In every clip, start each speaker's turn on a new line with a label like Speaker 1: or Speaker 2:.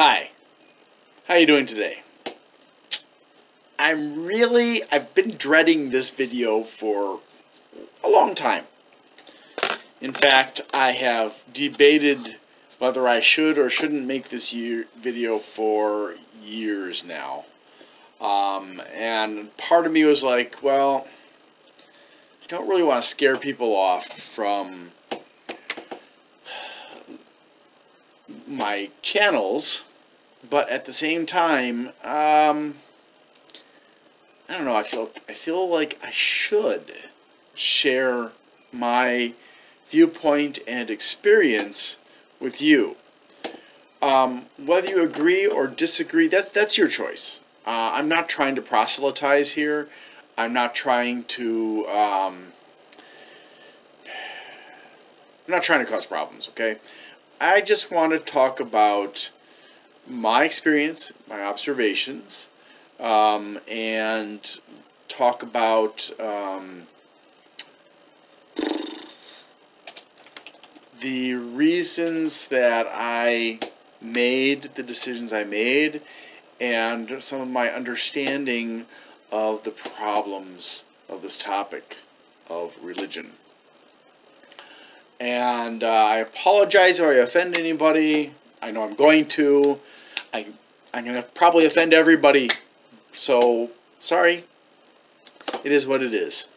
Speaker 1: Hi. How you doing today? I'm really I've been dreading this video for a long time. In fact, I have debated whether I should or shouldn't make this year video for years now. Um, and part of me was like, well, I don't really want to scare people off from my channels, but at the same time, um, I don't know. I feel I feel like I should share my viewpoint and experience with you. Um, whether you agree or disagree, that that's your choice. Uh, I'm not trying to proselytize here. I'm not trying to. Um, I'm not trying to cause problems. Okay. I just want to talk about my experience, my observations, um, and talk about um, the reasons that I made the decisions I made and some of my understanding of the problems of this topic of religion. And uh, I apologize if I offend anybody. I know I'm going to. I, I'm going to probably offend everybody. So, sorry. It is what it is,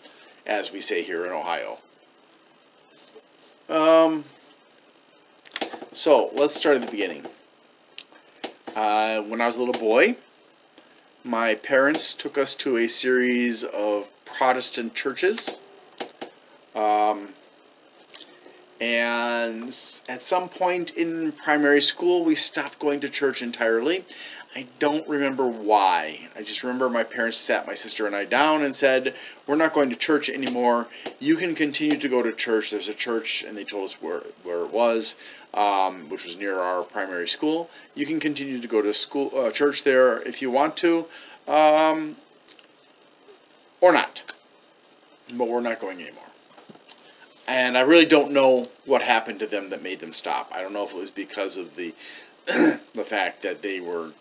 Speaker 1: as we say here in Ohio. Um, so, let's start at the beginning. Uh, when I was a little boy, my parents took us to a series of Protestant churches. Um, and at some point in primary school, we stopped going to church entirely. I don't remember why. I just remember my parents sat my sister and I down and said, We're not going to church anymore. You can continue to go to church. There's a church, and they told us where, where it was, um, which was near our primary school. You can continue to go to school, uh, church there if you want to, um, or not. But we're not going anymore and I really don't know what happened to them that made them stop. I don't know if it was because of the the fact that they were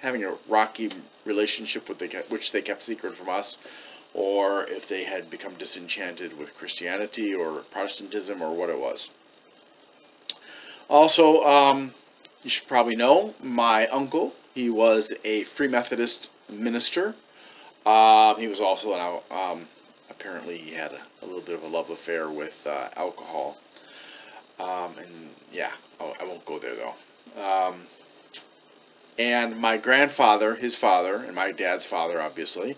Speaker 1: having a rocky relationship with the which they kept secret from us, or if they had become disenchanted with Christianity or Protestantism or what it was. Also, um, you should probably know my uncle. He was a Free Methodist minister. Uh, he was also an um, apparently he had a, a, little bit of a love affair with uh, alcohol. Um, and yeah, I will not go there though. Um, and my grandfather, his father, and my dad's father, obviously,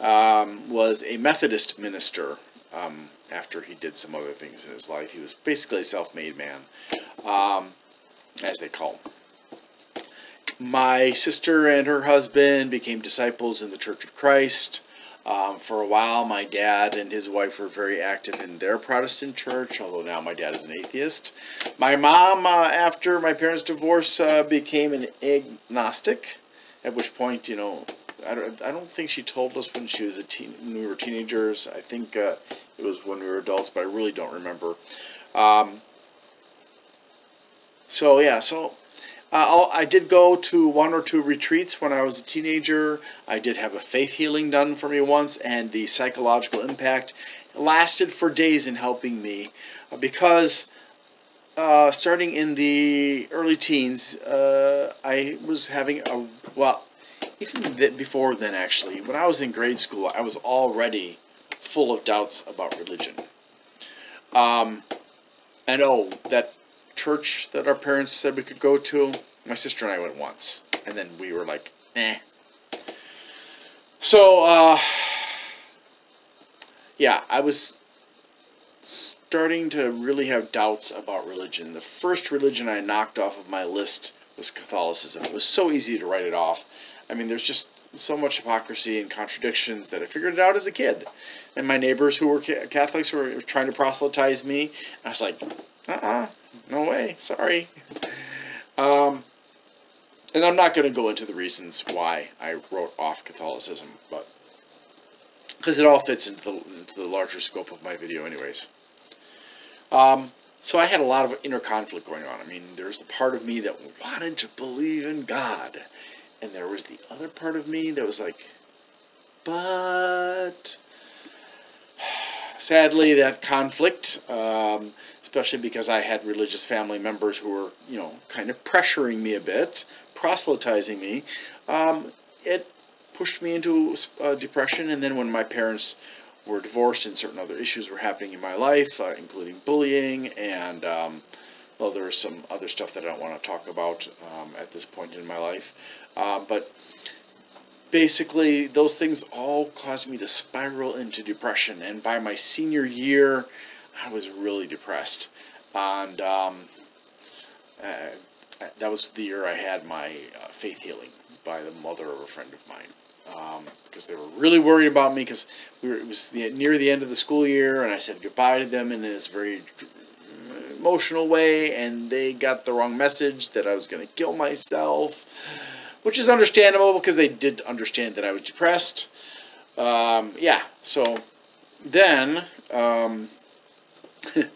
Speaker 1: um, was a Methodist minister. Um, after he did some other things in his life, he was basically a self-made man, um, as they call him my sister and her husband became disciples in the Church of Christ. Um, for a while, my dad and his wife were very active in their Protestant church, although now my dad is an atheist. My mom, uh, after my parents' divorce, uh, became an agnostic, at which point, you know, I don't, I don't think she told us when she was a teen, when we were teenagers. I think uh, it was when we were adults, but I really don't remember. Um, so yeah, so uh, I did go to one or two retreats when I was a teenager. I did have a faith healing done for me once, and the psychological impact lasted for days in helping me uh, because uh, starting in the early teens, uh, I was having a well, even before then actually. When I was in grade school, I was already full of doubts about religion. Um, and oh, that church that our parents said we could go to. My sister and I went once, and then we were like, eh. So, uh, yeah, I was starting to really have doubts about religion. The first religion I knocked off of my list was Catholicism. It was so easy to write it off. I mean, there's just so much hypocrisy and contradictions that I figured it out as a kid. And my neighbors who were Catholics were trying to proselytize me. I was like, uh-uh, no way, sorry. Um, and I'm not going to go into the reasons why I wrote off Catholicism, but because it all fits into the, into the larger scope of my video anyways. Um, so I had a lot of inner conflict going on. I mean, there's the part of me that wanted to believe in God, and there was the other part of me that was like, but sadly, that conflict, um, especially because I had religious family members who were, you know, kind of pressuring me a bit, proselytizing me, um, it pushed me into uh, depression. And then when my parents were divorced and certain other issues were happening in my life, uh, including bullying and, um, well, there some other stuff that I don't want to talk about um, at this point in my life. Uh, but basically, those things all caused me to spiral into depression. And by my senior year, I was really depressed. And um, uh, that was the year I had my uh, faith healing by the mother of a friend of mine um, because they were really worried about me because we it was the, near the end of the school year and I said goodbye to them in this very emotional way and they got the wrong message that I was going to kill myself, which is understandable because they did understand that I was depressed. Um, yeah, so then, um, and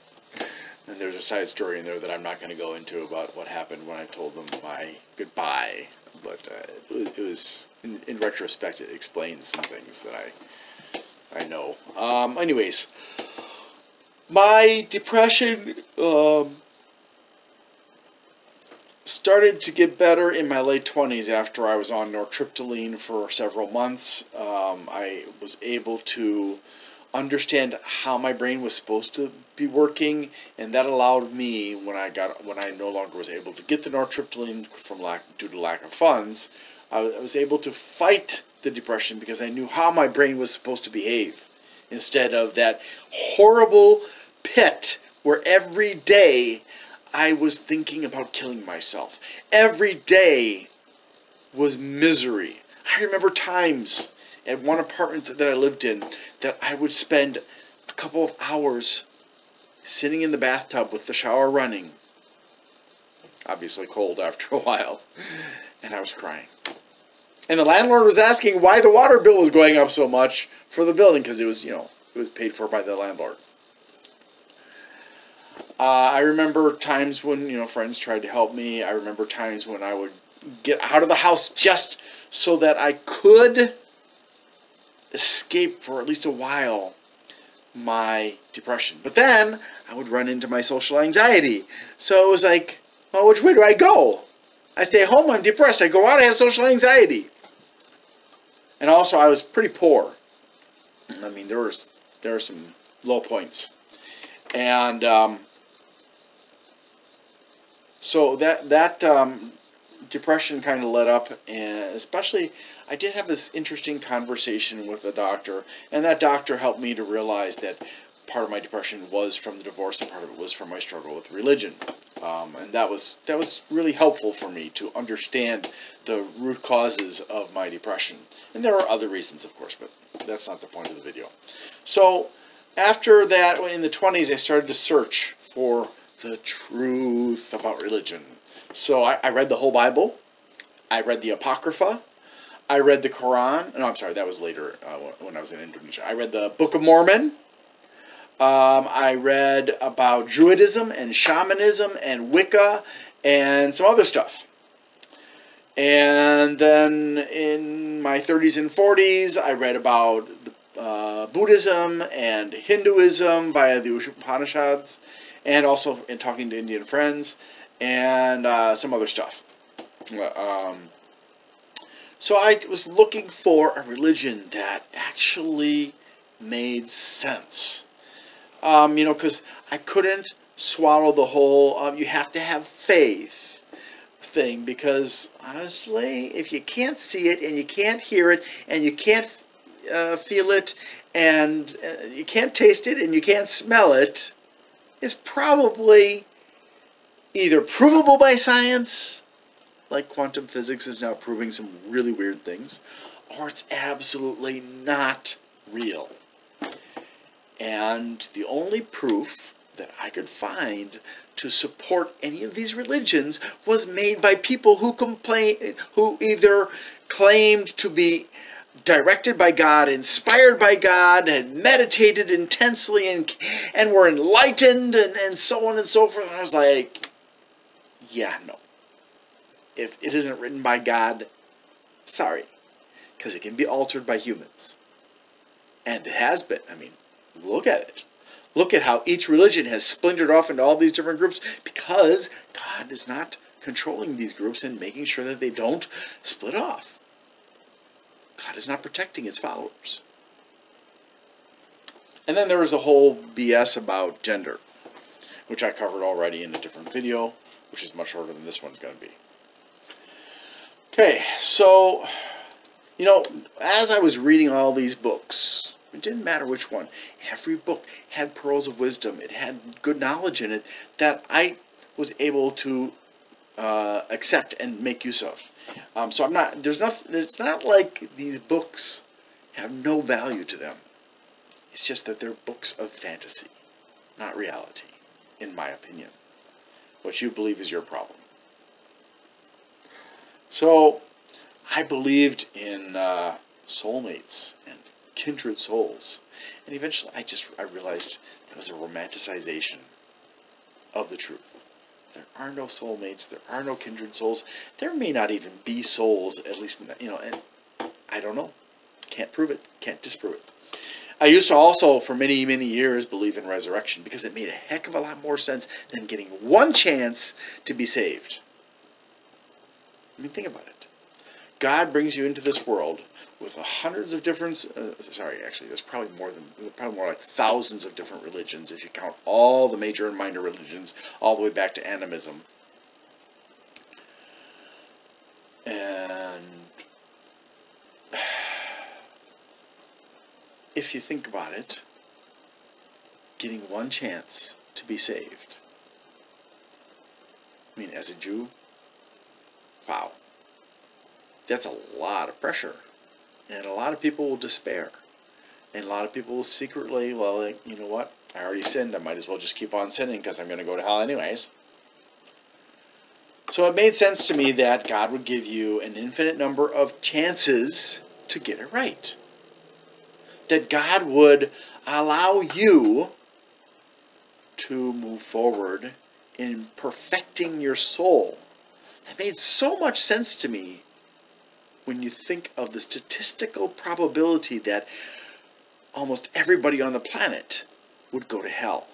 Speaker 1: there's a side story in there that I'm not going to go into about what happened when I told them my goodbye but uh, it, was in, in, retrospect it explains some things that I I know. Um, anyways, my depression um, started to get better in my late twenties after I was on nortriptyline for several months. Um, I was able to understand how my brain was supposed to be working, and that allowed me when I got when I no longer was able to get the nortriptyline from lack due to lack of funds, I was able to fight the depression because I knew how my brain was supposed to behave, instead of that horrible pit where every day I was thinking about killing myself. Every day was misery. I remember times at one apartment that I lived in that I would spend a couple of hours sitting in the bathtub with the shower running. Obviously cold after a while. And I was crying. And the landlord was asking why the water bill was going up so much for the building because it was, you know, it was paid for by the landlord. Uh, I remember times when, you know, friends tried to help me. I remember times when I would get out of the house just so that I could escape for at least a while my depression. But then I would run into my social anxiety. So it was like, well, which way do I go? I stay home, I'm depressed. I go out, I have social anxiety. And also, I was pretty poor. I mean, there was there some low points, and um, so that that um, depression kind of let up, and especially I did have this interesting conversation with a doctor, and that doctor helped me to realize that part of my depression was from the divorce, and part of it was from my struggle with religion. Um, and that was that was really helpful for me to understand the root causes of my depression. And there are other reasons, of course, but that's not the point of the video. So after that, in the 20s, I started to search for the truth about religion. So I, I read the whole Bible. I read the Apocrypha. I read the Quran. No, I'm sorry, that was later uh, when I was in Indonesia. I read the Book of Mormon. Um, I read about Druidism and shamanism and Wicca and some other stuff. And then in my 30s and 40s, I read about uh, Buddhism and Hinduism via the Upanishads, and also in talking to Indian friends and uh, some other stuff. Um, so I was looking for a religion that actually made sense. Um, you know, because I couldn't swallow the whole um, you have to have faith thing because honestly, if you can't see it and you can't hear it and you can't uh, feel it and uh, you can't taste it and you can't smell it, it's probably either provable by science, like quantum physics is now proving some really weird things, or it's absolutely not real. And the only proof that I could find to support any of these religions was made by people who complain, who either claimed to be directed by God, inspired by God, and meditated intensely and and were enlightened and, and so on and so forth. And I was like, yeah, no. If it isn't written by God, sorry. Because it can be altered by humans. And it has been. I mean, look at it. Look at how each religion has splintered off into all these different groups because God is not controlling these groups and making sure that they don't split off. God is not protecting his followers. And then there was the whole BS about gender, which I covered already in a different video, which is much shorter than this one's going to be. Okay, so, you know, as I was reading all these books, it didn't matter which one. Every book had pearls of wisdom. It had good knowledge in it that I was able to uh, accept and make use of. Um, so I'm not. There's nothing. It's not like these books have no value to them. It's just that they're books of fantasy, not reality, in my opinion. What you believe is your problem. So, I believed in uh, soulmates and kindred souls, and eventually I just I realized that was a romanticization of the truth. There are no soulmates. There are no kindred souls. There may not even be souls, at least, you know, and I don't know. Can't prove it. Can't disprove it. I used to also, for many, many years, believe in resurrection because it made a heck of a lot more sense than getting one chance to be saved. I mean, think about it. God brings you into this world with hundreds of different. Uh, sorry, actually, there's probably more than probably more like thousands of different religions if you count all the major and minor religions, all the way back to animism. And if you think about it, getting one chance to be saved. I mean, as a Jew, wow, that's a lot of pressure. And a lot of people will despair. And a lot of people will secretly, well, like, you know what? I already sinned. I might as well just keep on sinning because I'm going to go to hell anyways. So it made sense to me that God would give you an infinite number of chances to get it right. That God would allow you to move forward in perfecting your soul. That made so much sense to me when you think of the statistical probability that almost everybody on the planet would go to hell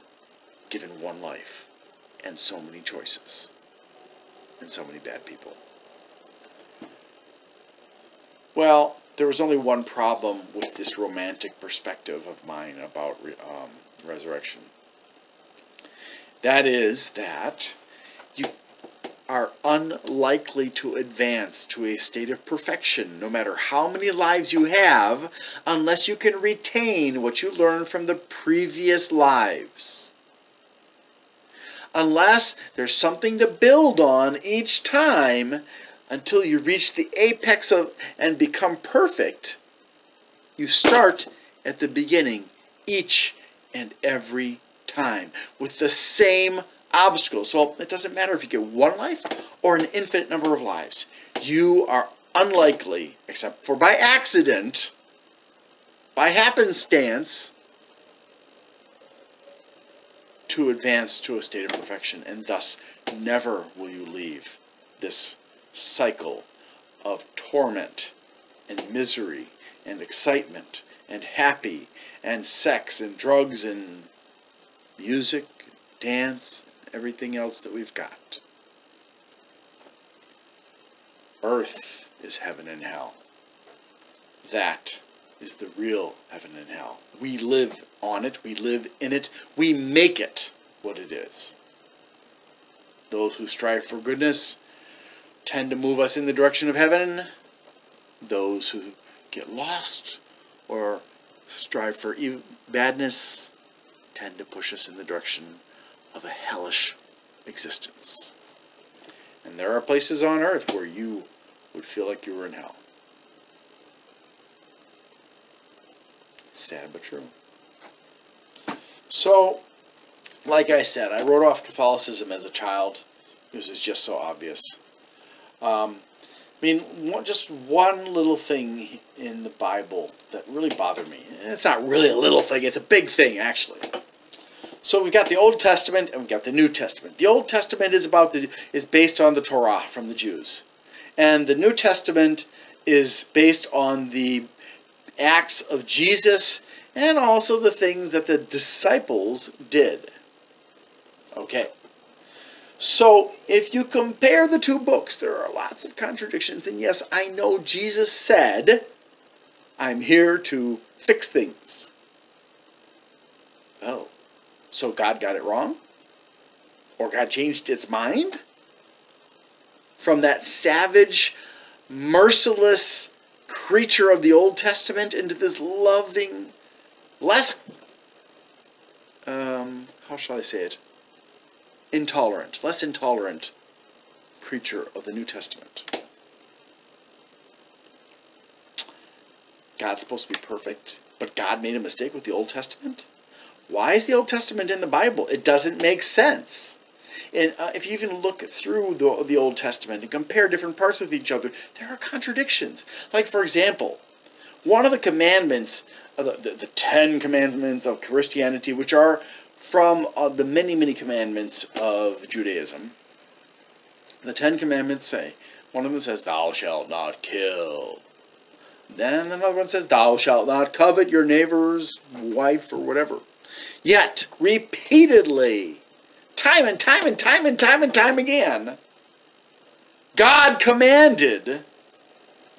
Speaker 1: given one life and so many choices and so many bad people. Well, there was only one problem with this romantic perspective of mine about um, resurrection. That is that you are unlikely to advance to a state of perfection, no matter how many lives you have, unless you can retain what you learned from the previous lives. Unless there's something to build on each time until you reach the apex of and become perfect, you start at the beginning each and every time with the same obstacles. So it doesn't matter if you get one life or an infinite number of lives. You are unlikely, except for by accident, by happenstance, to advance to a state of perfection. And thus, never will you leave this cycle of torment and misery and excitement and happy and sex and drugs and music, dance, everything else that we've got. Earth is heaven and hell. That is the real heaven and hell. We live on it, we live in it, we make it what it is. Those who strive for goodness tend to move us in the direction of heaven. Those who get lost or strive for badness tend to push us in the direction of a hellish existence. And there are places on earth where you would feel like you were in hell. Sad but true. So, like I said, I wrote off Catholicism as a child because it's just so obvious. Um, I mean, one, just one little thing in the Bible that really bothered me. And It's not really a little thing, it's a big thing, actually. So we've got the Old Testament and we've got the New Testament. The Old Testament is about the is based on the Torah from the Jews. And the New Testament is based on the acts of Jesus and also the things that the disciples did. Okay. So, if you compare the two books, there are lots of contradictions. And yes, I know Jesus said, I'm here to fix things. Oh, so God got it wrong? Or God changed its mind? From that savage, merciless creature of the Old Testament into this loving, less, um, how shall I say it? intolerant, less intolerant creature of the New Testament. God's supposed to be perfect, but God made a mistake with the Old Testament? Why is the Old Testament in the Bible? It doesn't make sense. And uh, if you even look through the, the Old Testament and compare different parts with each other, there are contradictions. Like, for example, one of the commandments, uh, the, the, the Ten Commandments of Christianity, which are from uh, the many, many commandments of Judaism, the Ten Commandments say, one of them says, Thou shalt not kill. Then another one says, Thou shalt not covet your neighbor's wife or whatever. Yet, repeatedly, time and time and time and time and time again, God commanded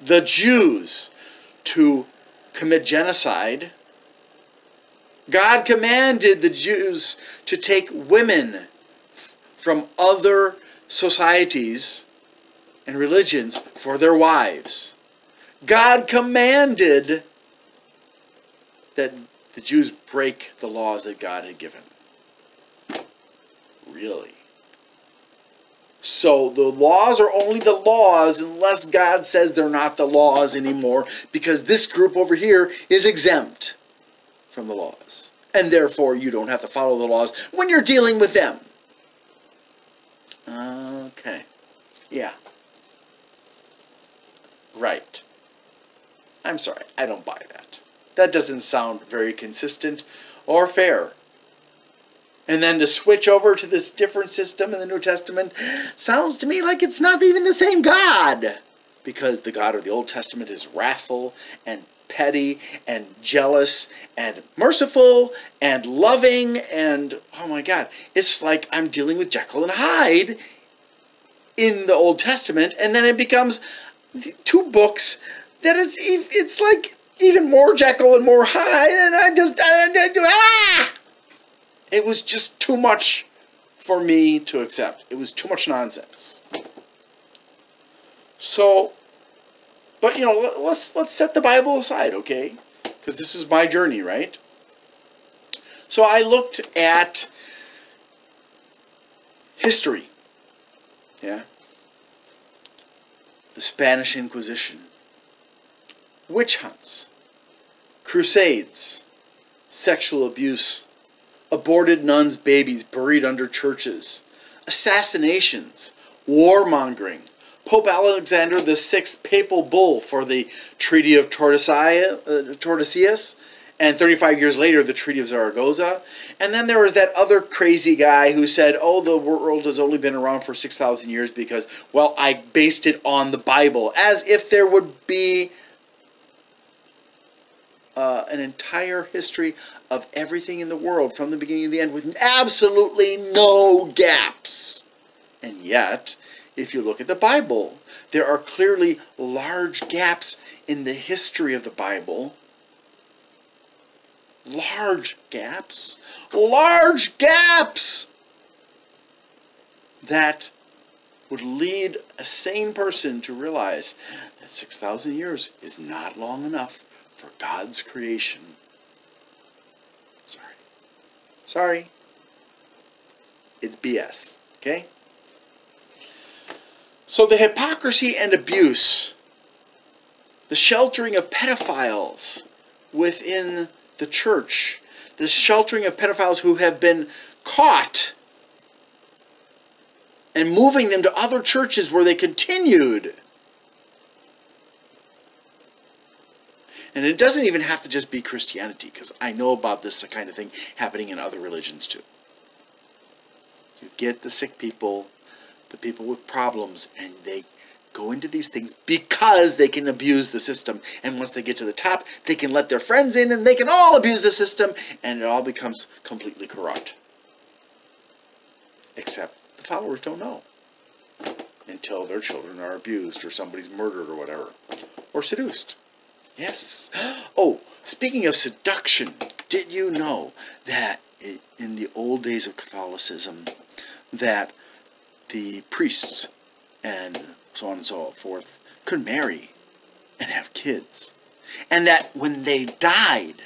Speaker 1: the Jews to commit genocide God commanded the Jews to take women from other societies and religions for their wives. God commanded that the Jews break the laws that God had given. Really? So the laws are only the laws unless God says they're not the laws anymore because this group over here is exempt from the laws. And therefore, you don't have to follow the laws when you're dealing with them. Okay. Yeah. Right. I'm sorry, I don't buy that. That doesn't sound very consistent or fair. And then to switch over to this different system in the New Testament sounds to me like it's not even the same God. Because the God of the Old Testament is wrathful and petty and jealous and merciful and loving and oh my god it's like i'm dealing with jekyll and hyde in the old testament and then it becomes two books that it's it's like even more jekyll and more hyde and i just I, I, ah! it was just too much for me to accept it was too much nonsense so but you know, let's let's set the Bible aside, okay? Because this is my journey, right? So I looked at history. Yeah. The Spanish Inquisition. Witch hunts. Crusades. Sexual abuse. Aborted nuns' babies buried under churches. Assassinations. Warmongering Pope Alexander VI papal bull for the Treaty of uh, Tordesillas, and 35 years later, the Treaty of Zaragoza. And then there was that other crazy guy who said, oh, the world has only been around for 6,000 years because, well, I based it on the Bible, as if there would be uh, an entire history of everything in the world from the beginning to the end with absolutely no gaps. And yet, if you look at the Bible. There are clearly large gaps in the history of the Bible. Large gaps. Large gaps! That would lead a sane person to realize that 6,000 years is not long enough for God's creation. Sorry. Sorry. It's BS. Okay? So the hypocrisy and abuse, the sheltering of pedophiles within the church, the sheltering of pedophiles who have been caught and moving them to other churches where they continued And it doesn't even have to just be Christianity, because I know about this kind of thing happening in other religions too. You get the sick people, the people with problems, and they go into these things because they can abuse the system. And once they get to the top, they can let their friends in and they can all abuse the system, and it all becomes completely corrupt. Except the followers don't know until their children are abused or somebody's murdered or whatever, or seduced. Yes. Oh, speaking of seduction, did you know that in the old days of Catholicism, that the priests and so on and so forth could marry and have kids, and that when they died,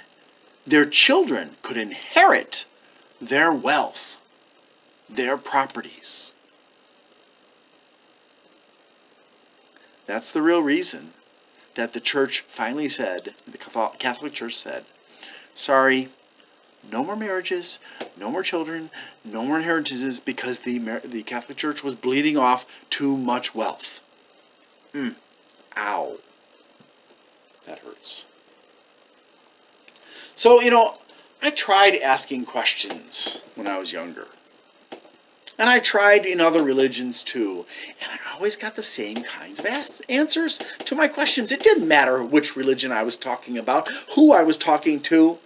Speaker 1: their children could inherit their wealth, their properties. That's the real reason that the church finally said, the Catholic Church said, sorry, no more marriages, no more children, no more inheritances because the, the Catholic Church was bleeding off too much wealth. Mm. Ow. That hurts. So, you know, I tried asking questions when I was younger. And I tried in other religions too, and I always got the same kinds of answers to my questions. It didn't matter which religion I was talking about, who I was talking to.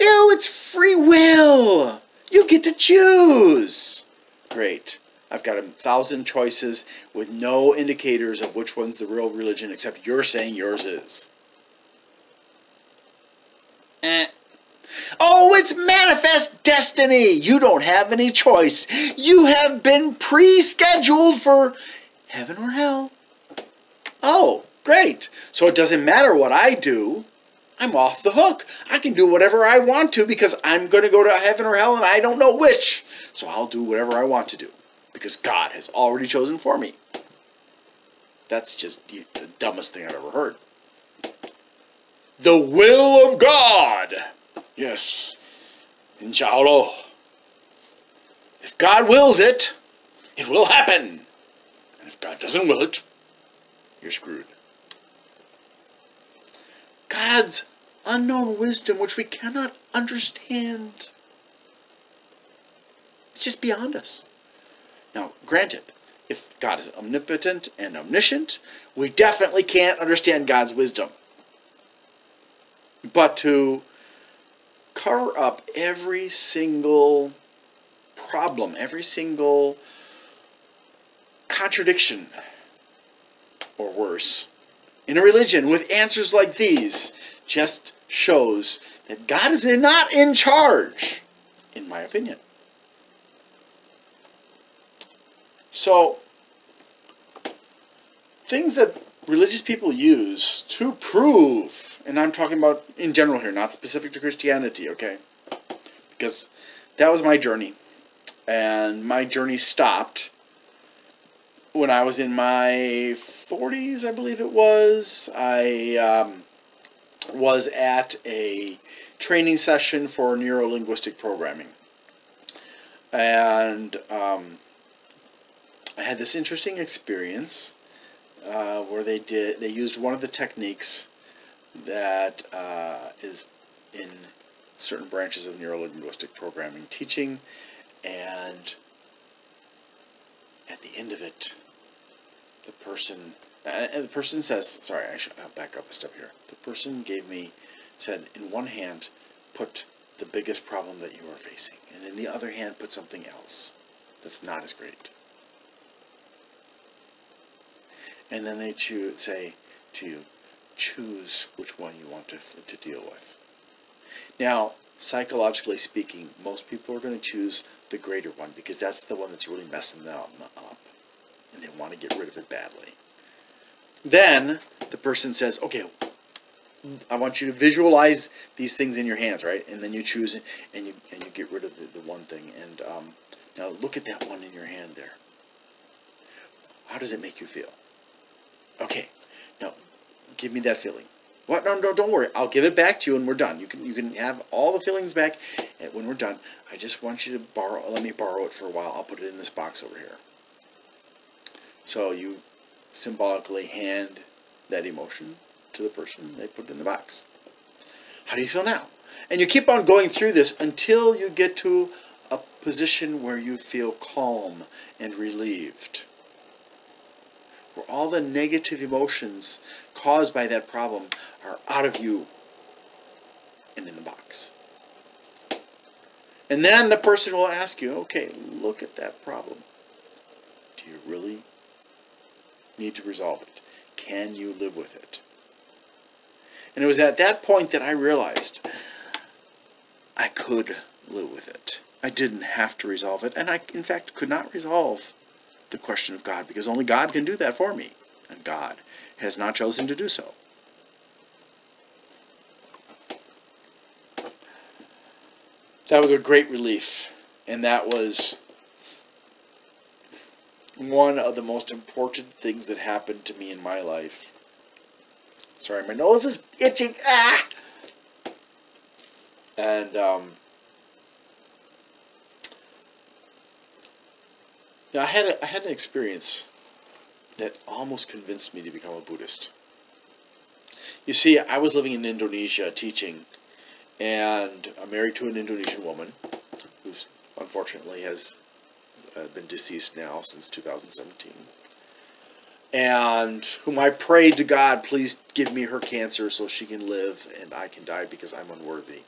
Speaker 1: Ew, it's free will! You get to choose! Great. I've got a thousand choices with no indicators of which one's the real religion except you're saying yours is. Eh. Oh, it's manifest destiny. You don't have any choice. You have been pre-scheduled for heaven or hell. Oh, great. So it doesn't matter what I do. I'm off the hook. I can do whatever I want to because I'm going to go to heaven or hell and I don't know which. So I'll do whatever I want to do because God has already chosen for me. That's just the dumbest thing I've ever heard. The will of God. Yes. in Inshallah. If God wills it, it will happen. And if God doesn't will it, you're screwed. God's unknown wisdom, which we cannot understand. It's just beyond us. Now, granted, if God is omnipotent and omniscient, we definitely can't understand God's wisdom. But to cover up every single problem, every single contradiction, or worse, in a religion with answers like these just shows that God is not in charge, in my opinion. So, things that religious people use to prove, and I'm talking about in general here, not specific to Christianity, okay? Because that was my journey. And my journey stopped when I was in my 40s, I believe it was. I um, was at a training session for neuro-linguistic programming. And um, I had this interesting experience uh, where they did they used one of the techniques that uh, is in certain branches of neuro-linguistic programming teaching and at the end of it the person and the person says sorry I should I'll back up a step here. The person gave me said in one hand put the biggest problem that you are facing and in the other hand put something else that's not as great. And then they choose, say to you, choose which one you want to, to deal with. Now, psychologically speaking, most people are going to choose the greater one because that's the one that's really messing them up. And they want to get rid of it badly. Then the person says, okay, I want you to visualize these things in your hands, right? And then you choose and you and you get rid of the, the one thing. And um, now look at that one in your hand there. How does it make you feel? Okay, now give me that feeling. What? No, no, don't worry. I'll give it back to you when we're done. You can you can have all the feelings back when we're done. I just want you to borrow. Let me borrow it for a while. I'll put it in this box over here. So you symbolically hand that emotion to the person they put it in the box. How do you feel now? And you keep on going through this until you get to a position where you feel calm and relieved. Where all the negative emotions caused by that problem are out of you and in the box. And then the person will ask you, okay, look at that problem. Do you really need to resolve it? Can you live with it? And it was at that point that I realized I could live with it. I didn't have to resolve it. And I, in fact, could not resolve the question of God because only God can do that for me. And God has not chosen to do so. That was a great relief. And that was one of the most important things that happened to me in my life. Sorry, my nose is itching. Ah! And, um, yeah, I had, a, I had an experience that almost convinced me to become a Buddhist. You see, I was living in Indonesia teaching, and I'm married to an Indonesian woman who unfortunately has uh, been deceased now since 2017, and whom I prayed to God, please give me her cancer so she can live and I can die because I'm unworthy.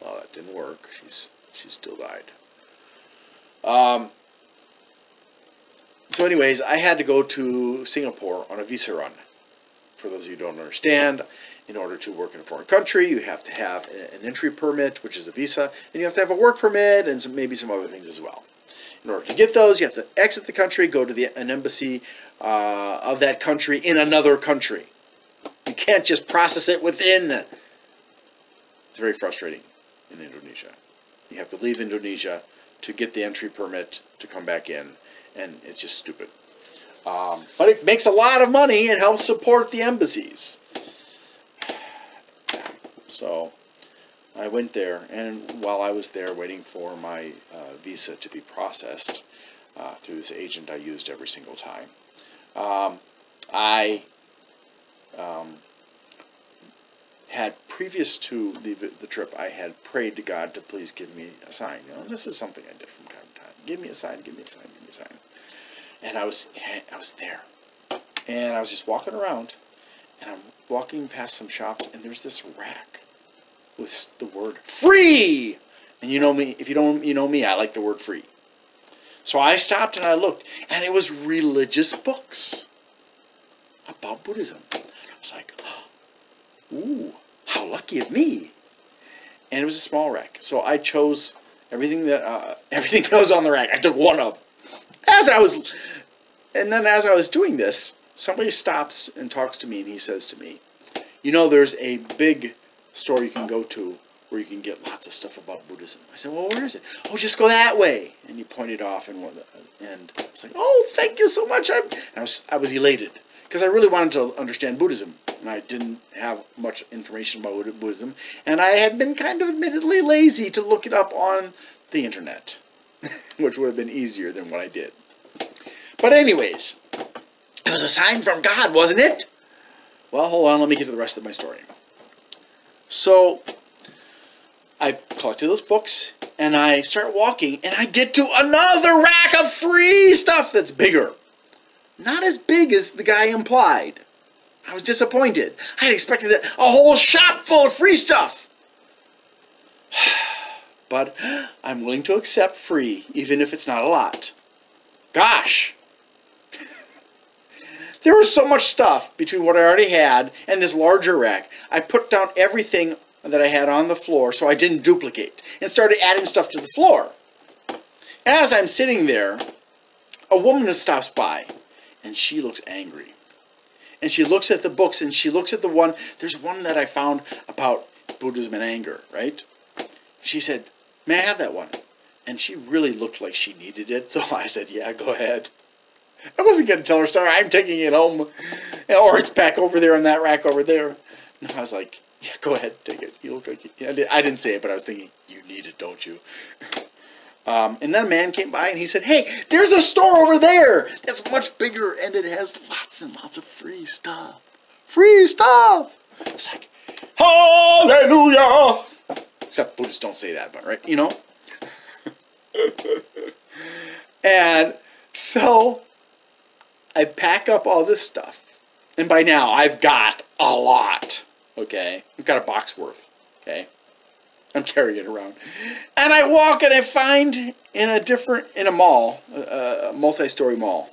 Speaker 1: Well, that didn't work. She's she still died. Um. So, anyways, I had to go to Singapore on a visa run. For those of you who don't understand, in order to work in a foreign country, you have to have an entry permit, which is a visa, and you have to have a work permit and some, maybe some other things as well. In order to get those, you have to exit the country, go to the, an embassy uh, of that country in another country. You can't just process it within. It's very frustrating in Indonesia. You have to leave Indonesia to get the entry permit to come back in, and it's just stupid. Um, but it makes a lot of money and helps support the embassies. So I went there, and while I was there waiting for my uh, visa to be processed uh, through this agent I used every single time, um, I um, had previous to the, the trip, I had prayed to God to please give me a sign. You know, this is something I did from time to time. Give me a sign, give me a sign, give me a sign. And I was, I was there, and I was just walking around, and I'm walking past some shops, and there's this rack with the word free. And you know me, if you don't, you know me, I like the word free. So I stopped and I looked, and it was religious books about Buddhism. I was like, ooh, how lucky of me. And it was a small rack. So I chose everything that uh, everything that was on the rack. I took one of. As I was, and then as I was doing this, somebody stops and talks to me, and he says to me, "You know, there's a big store you can go to where you can get lots of stuff about Buddhism." I said, "Well, where is it?" "Oh, just go that way." And he pointed off, and and I was like, "Oh, thank you so much." I'm, I was I was elated because I really wanted to understand Buddhism, and I didn't have much information about Buddhism, and I had been kind of admittedly lazy to look it up on the internet, which would have been easier than what I did. But anyways, it was a sign from God, wasn't it? Well, hold on, let me get to the rest of my story. So, I collected those books, and I start walking, and I get to another rack of free stuff that's bigger. Not as big as the guy implied. I was disappointed. I had expected a whole shop full of free stuff. But I'm willing to accept free, even if it's not a lot. Gosh! there was so much stuff between what I already had and this larger rack. I put down everything that I had on the floor so I didn't duplicate and started adding stuff to the floor. As I'm sitting there, a woman stops by and she looks angry. And she looks at the books and she looks at the one, there's one that I found about Buddhism and anger, right? She said, May I have that one? And she really looked like she needed it, so I said, Yeah, go ahead. I wasn't going to tell her, sorry, I'm taking it home. Or it's back over there on that rack over there. And I was like, Yeah, go ahead, take it. You look like. I didn't say it, but I was thinking, You need it, don't you? Um, and then a man came by and he said, Hey, there's a store over there that's much bigger and it has lots and lots of free stuff. Free stuff. It's like, Hallelujah. Except Buddhists don't say that, but right, you know? and so I pack up all this stuff. And by now I've got a lot. Okay. I've got a box worth. Okay. I'm carrying it around. And I walk and I find in a different, in a mall, a, a multi-story mall,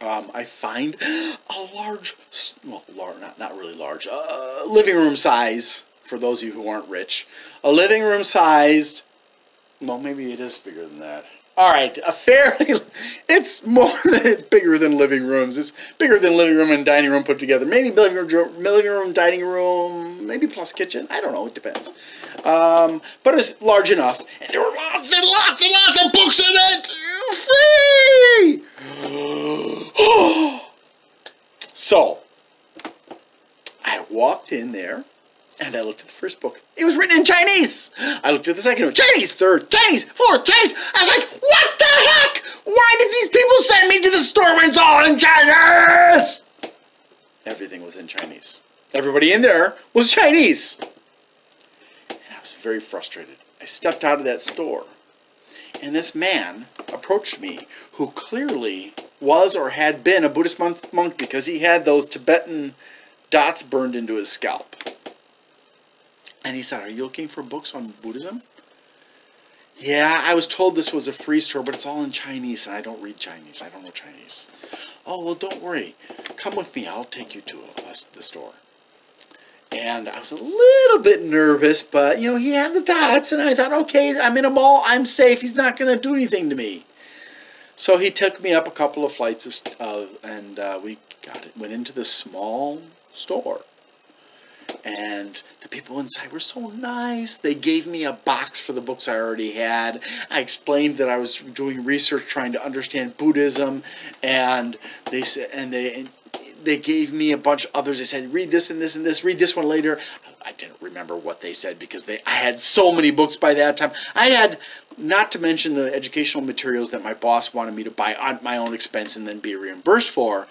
Speaker 1: um, I find a large, well, large, not, not really large, uh, living room size, for those of you who aren't rich, a living room sized, well, maybe it is bigger than that. All right, a fairly, it's more than, it's bigger than living rooms. It's bigger than living room and dining room put together. Maybe living room, living room, dining room, maybe plus kitchen. I don't know, it depends. Um, but it's large enough. And there were lots and lots and lots of books in it. Free! so, I walked in there and I looked at the first book. It was written in Chinese. I looked at the second one. Chinese, third, Chinese, fourth, Chinese. I was like, what the heck? Why did these people send me to the store when it's all in Chinese? Everything was in Chinese. Everybody in there was Chinese. And I was very frustrated. I stepped out of that store. And this man approached me who clearly was or had been a Buddhist monk because he had those Tibetan dots burned into his scalp. And he said, Are you looking for books on Buddhism? Yeah, I was told this was a free store, but it's all in Chinese, and I don't read Chinese. I don't know Chinese. Oh, well, don't worry. Come with me. I'll take you to a, a, the store. And I was a little bit nervous, but, you know, he had the dots, and I thought, okay, I'm in a mall. I'm safe. He's not going to do anything to me. So he took me up a couple of flights, of, uh, and uh, we got it. Went into this small store and the people inside were so nice. They gave me a box for the books I already had. I explained that I was doing research trying to understand Buddhism, and they said, and they they gave me a bunch of others. They said, read this and this and this. Read this one later. I didn't remember what they said because they I had so many books by that time. I had not to mention the educational materials that my boss wanted me to buy on my own expense and then be reimbursed for.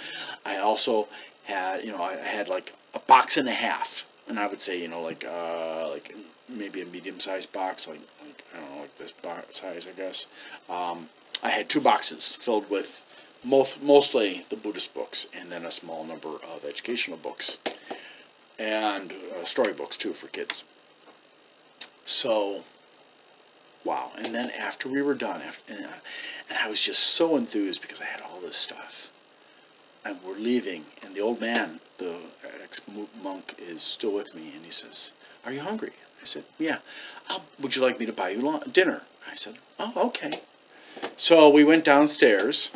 Speaker 1: I also had, you know, I had like a box and a half and I would say you know like uh, like maybe a medium sized box like, like I don't know like this box size I guess. Um, I had two boxes filled with most mostly the Buddhist books and then a small number of educational books and uh, storybooks too for kids. So wow and then after we were done after, and, uh, and I was just so enthused because I had all this stuff and we're leaving and the old man the ex-monk is still with me, and he says, "Are you hungry?" I said, "Yeah." I'll, would you like me to buy you dinner? I said, "Oh, okay." So we went downstairs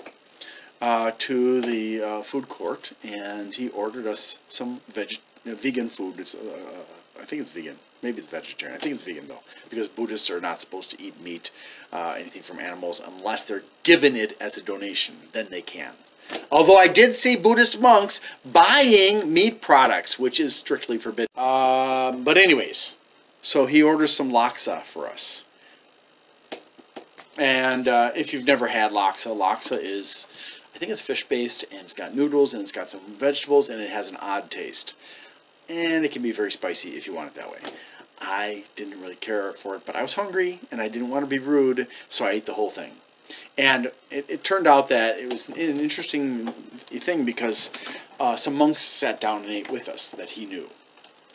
Speaker 1: uh, to the uh, food court, and he ordered us some veg uh, vegan food. It's, uh, I think it's vegan. Maybe it's vegetarian. I think it's vegan though, because Buddhists are not supposed to eat meat, uh, anything from animals, unless they're given it as a donation. Then they can. Although I did see Buddhist monks buying meat products, which is strictly forbidden. Um, but anyways, so he orders some laksa for us. And uh, if you've never had laksa, laksa is, I think it's fish-based, and it's got noodles, and it's got some vegetables, and it has an odd taste. And it can be very spicy if you want it that way. I didn't really care for it, but I was hungry, and I didn't want to be rude, so I ate the whole thing. And it, it, turned out that it was an interesting thing because uh, some monks sat down and ate with us that he knew.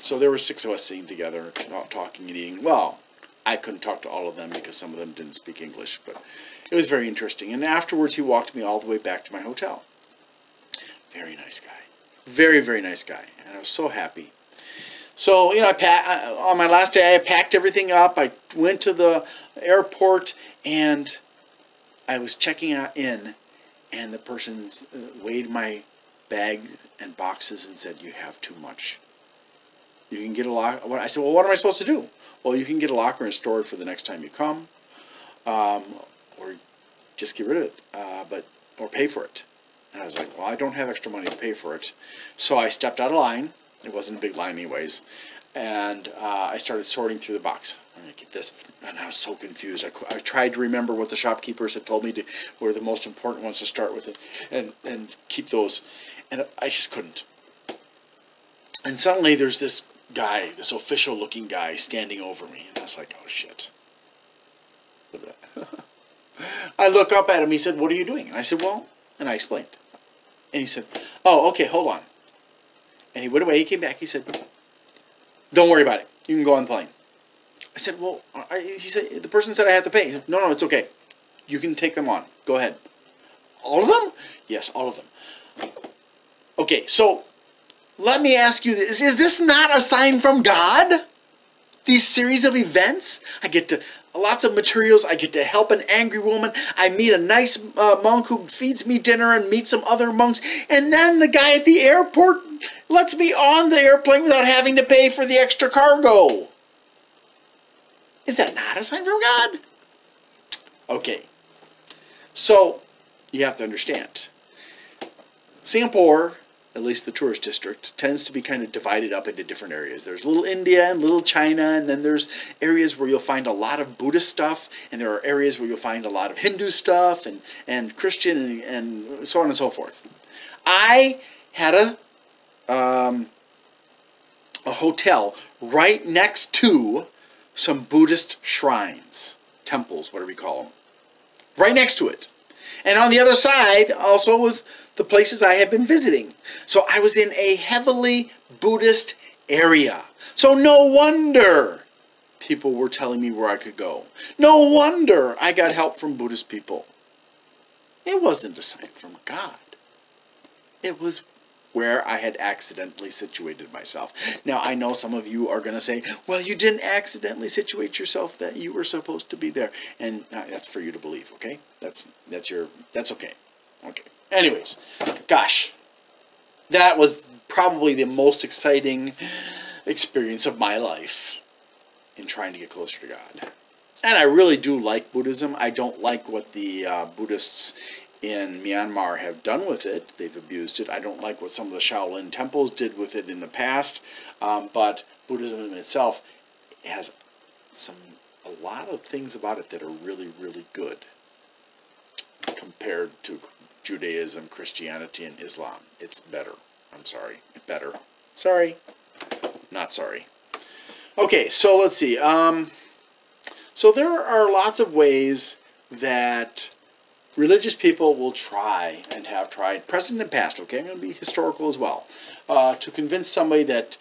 Speaker 1: So there were six of us sitting together, talking and eating. Well, I couldn't talk to all of them because some of them didn't speak English, but it was very interesting. And afterwards, he walked me all the way back to my hotel. Very nice guy. Very, very nice guy. And I was so happy. So, you know, I pa- on my last day, I packed everything up. I went to the airport and I was checking out in, and the person uh, weighed my bag and boxes and said, "You have too much. You can get a lock." I said, "Well, what am I supposed to do?" Well, you can get a locker and store it for the next time you come, um, or just get rid of it, uh, but or pay for it. And I was like, "Well, I don't have extra money to pay for it," so I stepped out of line. It wasn't a big line, anyways. and uh, I started sorting through the box. I'm this, and I was so confused. I, I tried to remember what the shopkeepers had told me to were the most important ones to start with, it, and and keep those, and I just couldn't. And suddenly there's this guy, this official looking guy, standing over me, and I was like, oh shit. I look up at him. He said, "What are you doing?" And I said, "Well," and I explained. And he said, "Oh, okay, hold on." And he went away. He came back. He said, "Don't worry about it. You can go on the plane." I said, "Well," I, he said, "The person said I have to pay." He said, "No, no, it's okay. You can take them on. Go ahead." All of them? Yes, all of them. Okay, so let me ask you this: Is this not a sign from God? These series of events, I get to lots of materials. I get to help an angry woman. I meet a nice uh, monk who feeds me dinner and meet some other monks. And then the guy at the airport lets me on the airplane without having to pay for the extra cargo. Is that not a sign from God? Okay. So, you have to understand. Singapore at least the tourist district, tends to be kind of divided up into different areas. There's little India and little China, and then there's areas where you'll find a lot of Buddhist stuff, and there are areas where you'll find a lot of Hindu stuff and, and Christian and, and so on and so forth. I had a um, a hotel right next to some Buddhist shrines, temples, whatever you call them, right next to it. And on the other side also was the places I had been visiting. So I was in a heavily Buddhist area. So no wonder people were telling me where I could go. No wonder I got help from Buddhist people. It wasn't a sign from God. It was where I had accidentally situated myself. Now, I know some of you are going to say, well, you didn't accidentally situate yourself that you were supposed to be there. And uh, that's for you to believe, okay? That's, that's your, that's okay. Okay. Anyways, gosh, that was probably the most exciting experience of my life in trying to get closer to God. And I really do like Buddhism. I don't like what the uh, Buddhists in Myanmar have done with it. They've abused it. I don't like what some of the Shaolin temples did with it in the past. Um, but Buddhism itself has some a lot of things about it that are really, really good compared to Judaism, Christianity, and Islam. It's better. I'm sorry. Better. Sorry. Not sorry. Okay, so let's see. Um, so there are lots of ways that religious people will try and have tried, present and past, okay, I'm going to be historical as well, uh, to convince somebody that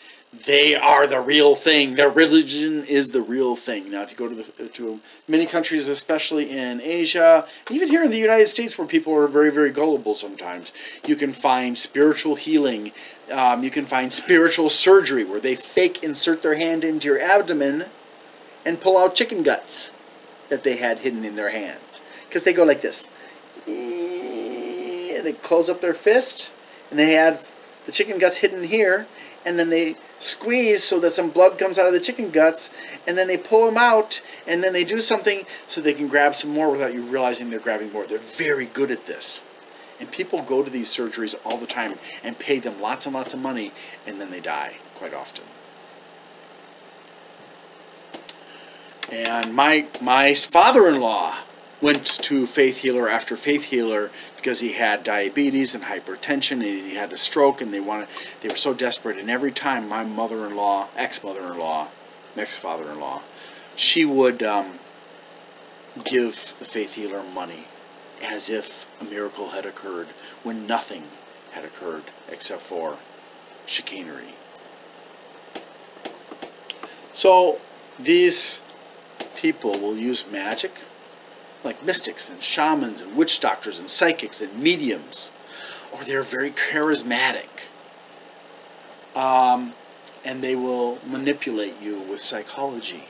Speaker 1: they are the real thing. Their religion is the real thing. Now, if you go to the, to many countries, especially in Asia, even here in the United States, where people are very, very gullible sometimes, you can find spiritual healing. Um, you can find spiritual surgery, where they fake insert their hand into your abdomen and pull out chicken guts that they had hidden in their hand. Because they go like this. They close up their fist, and they had the chicken guts hidden here, and then they squeeze so that some blood comes out of the chicken guts, and then they pull them out, and then they do something so they can grab some more without you realizing they're grabbing more. They're very good at this. And people go to these surgeries all the time and pay them lots and lots of money, and then they die quite often. And my my father-in-law went to faith healer after faith healer because he had diabetes and hypertension and he had a stroke and they wanted they were so desperate. And every time my mother-in-law ex-mother-in-law ex-father-in-law she would um, give the faith healer money as if a miracle had occurred when nothing had occurred except for chicanery. So these people will use magic like mystics and shamans and witch doctors and psychics and mediums, or they're very charismatic. Um, and they will manipulate you with psychology.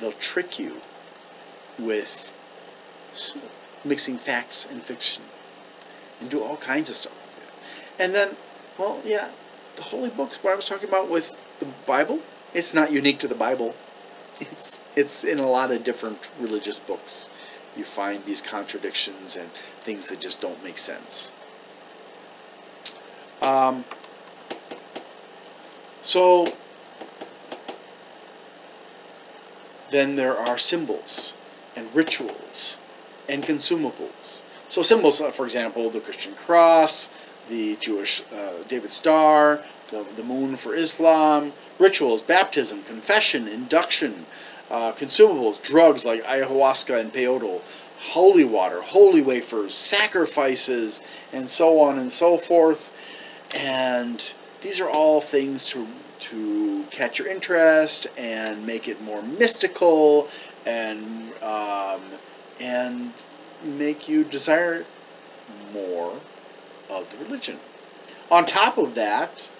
Speaker 1: They'll trick you with mixing facts and fiction and do all kinds of stuff. And then, well, yeah, the holy books, what I was talking about with the Bible, it's not unique to the Bible it's it's in a lot of different religious books. You find these contradictions and things that just don't make sense. Um, so then there are symbols and rituals and consumables. So symbols, uh, for example, the Christian cross, the Jewish uh, David Star, the, the moon for Islam, rituals, baptism, confession, induction, uh, consumables, drugs like ayahuasca and peyote, holy water, holy wafers, sacrifices, and so on and so forth. And these are all things to to catch your interest and make it more mystical and um, and make you desire more of the religion. On top of that,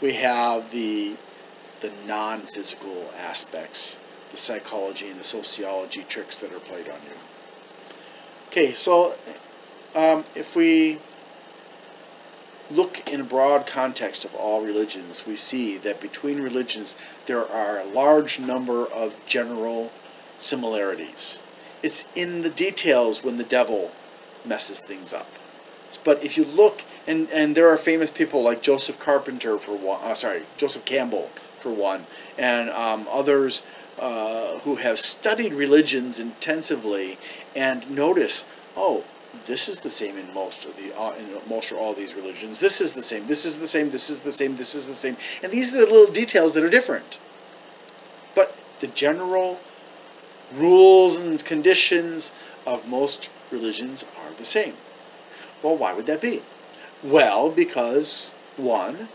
Speaker 1: we have the the non-physical aspects, the psychology and the sociology tricks that are played on you. Okay, so um, if we look in a broad context of all religions, we see that between religions there are a large number of general similarities. It's in the details when the devil messes things up. But if you look, and, and there are famous people like Joseph Carpenter for one, uh, sorry, Joseph Campbell for one, and um, others uh, who have studied religions intensively and notice, oh, this is the same in most of the uh, in most or all these religions. This is the same. This is the same. This is the same. This is the same. And these are the little details that are different. But the general rules and conditions of most religions are the same. Well, why would that be? Well, because one,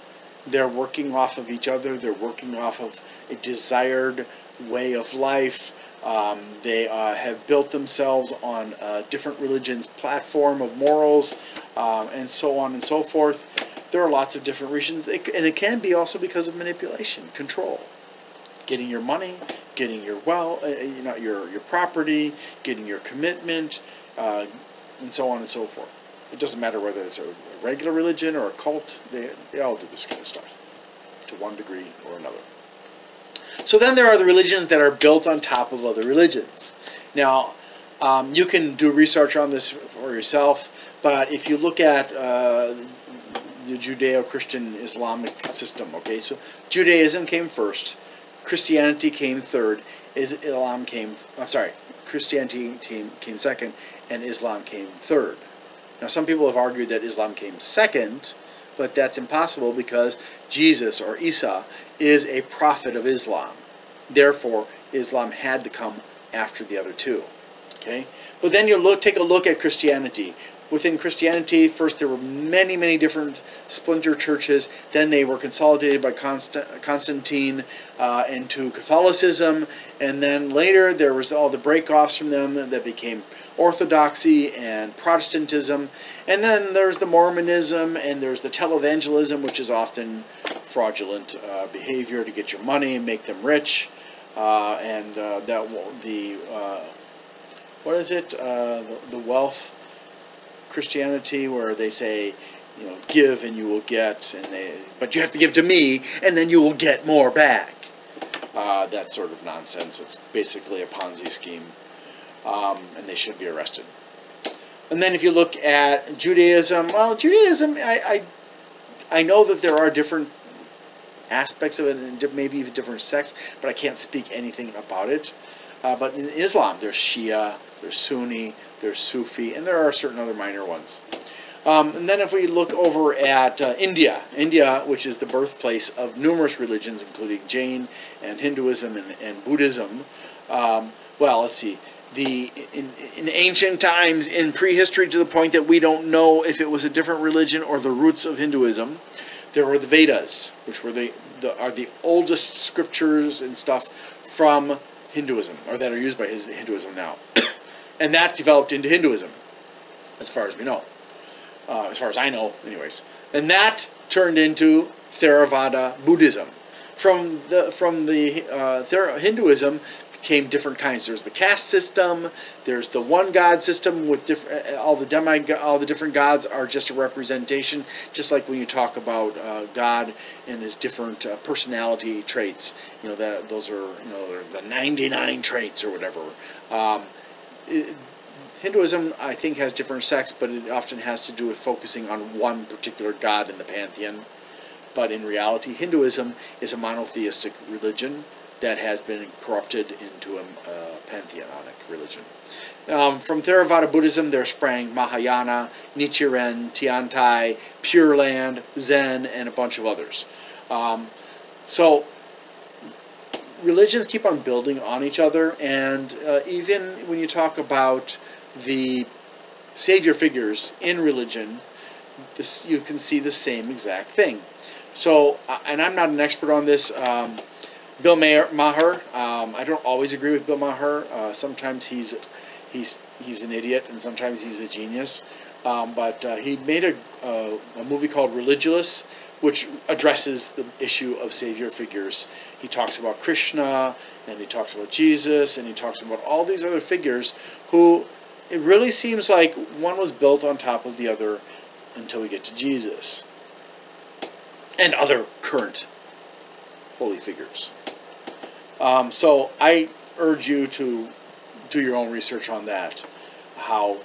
Speaker 1: they're working off of each other. They're working off of a desired way of life um, they uh, have built themselves on different religion's platform of morals um, and so on and so forth. There are lots of different reasons, and it can be also because of manipulation, control, getting your money, getting your well, uh, you know, your your property, getting your commitment, uh, and so on and so forth. It doesn't matter whether it's a regular religion or a cult; they they all do this kind of stuff to one degree or another. So then there are the religions that are built on top of other religions. Now, um, you can do research on this for yourself, but if you look at uh, the Judeo-Christian Islamic system, okay, so Judaism came first, Christianity came third, Islam came, I'm sorry, Christianity came, came second, and Islam came third. Now, some people have argued that Islam came second, but that's impossible because Jesus or Isa is a prophet of Islam. Therefore, Islam had to come after the other two. Okay? But then you look take a look at Christianity. Within Christianity, first there were many, many different splinter churches. Then they were consolidated by Constantine uh, into Catholicism, and then later there was all the breakoffs from them that became Orthodoxy and Protestantism. And then there's the Mormonism and there's the televangelism, which is often fraudulent uh, behavior to get your money and make them rich. Uh, and uh, that the uh, what is it? Uh, the, the wealth Christianity, where they say, you know, give and you will get, and they, but you have to give to me, and then you will get more back. Uh, that sort of nonsense. It's basically a Ponzi scheme um, and they should be arrested. And then if you look at Judaism, well, Judaism, I, I, I know that there are different aspects of it, and maybe even different sects, but I can't speak anything about it. Uh, but in Islam, there's Shia, there's Sunni, there's Sufi, and there are certain other minor ones. Um, and then if we look over at uh, India, India, which is the birthplace of numerous religions, including Jain and Hinduism and, and Buddhism, um, well, let's see the in, in ancient times in prehistory to the point that we don't know if it was a different religion or the roots of Hinduism there were the Vedas which were the, the are the oldest scriptures and stuff from Hinduism or that are used by Hinduism now. And that developed into Hinduism as far as we know. Uh, as far as I know anyways. And that turned into Theravada Buddhism. From the from the uh, Hinduism came different kinds. There's the caste system. There's the one god system with different all the demi all the different gods are just a representation. Just like when you talk about uh, God and his different uh, personality traits, you know that those are you know the 99 traits or whatever. Um, it, Hinduism, I think, has different sects, but it often has to do with focusing on one particular god in the pantheon. But in reality, Hinduism is a monotheistic religion that has been corrupted into a pantheonic religion. Um, from Theravada Buddhism, there sprang Mahayana, Nichiren, Tiantai, Pure Land, Zen, and a bunch of others. Um, so religions keep on building on each other, and uh, even when you talk about the savior figures in religion, this you can see the same exact thing. So, uh, and I'm not an expert on this. Um, Bill Maher, Maher um, I don't always agree with Bill Maher. Uh, sometimes he's he's he's an idiot, and sometimes he's a genius. Um, but uh, he made a, uh, a movie called Religulous, which addresses the issue of savior figures. He talks about Krishna, and he talks about Jesus, and he talks about all these other figures who it really seems like one was built on top of the other until we get to Jesus and other current holy figures. Um, so I urge you to do your own research on that, how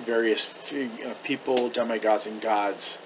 Speaker 1: various uh, people, demigods, and gods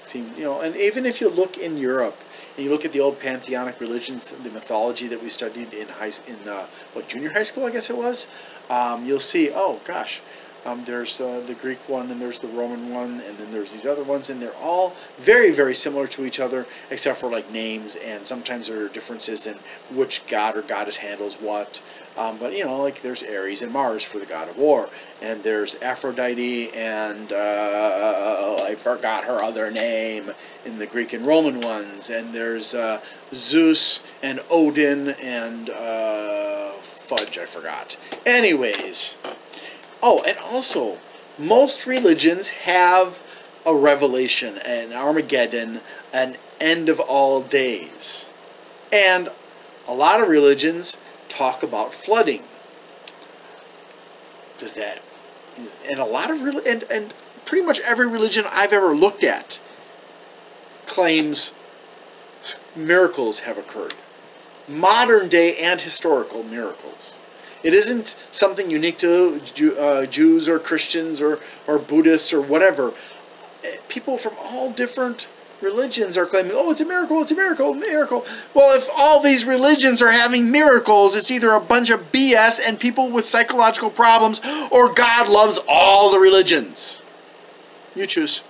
Speaker 1: seem, you know, and even if you look in Europe and you look at the old pantheonic religions, the mythology that we studied in high, in uh, what junior high school, I guess it was, um, you'll see, oh gosh, um, there's uh, the Greek one, and there's the Roman one, and then there's these other ones, and they're all very, very similar to each other, except for like names, and sometimes there are differences in which god or goddess handles what. Um, but you know, like there's Ares and Mars for the god of war, and there's Aphrodite, and uh, I forgot her other name in the Greek and Roman ones, and there's uh, Zeus and Odin and uh, fudge, I forgot. Anyways. Oh, and also, most religions have a revelation, an Armageddon, an end of all days. And a lot of religions talk about flooding. Does that and a lot of and and pretty much every religion I've ever looked at claims miracles have occurred. Modern day and historical miracles. It isn't something unique to uh, Jews or Christians or, or Buddhists or whatever. Eh, people from all different religions are claiming, oh, it's a miracle, it's a miracle, miracle. Well, if all these religions are having miracles, it's either a bunch of BS and people with psychological problems, or God loves all the religions. You choose.